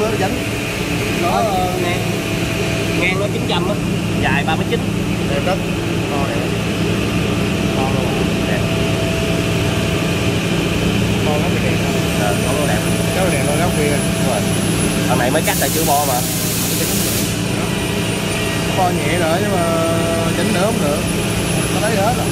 bữa dẫn nó ngang ờ, ờ, ngang nó 900 á dài 39 đẹp đất to đẹp to luôn à? đẹp. To lắm cái ờ, đẹp ờ con đẹp. Cái đẹp nó góc kia. Rồi. Thằng này mới cắt là chưa bo mà. Bo nhẹ rồi nhưng mà chỉnh nữa không được. Nó thấy hết rồi.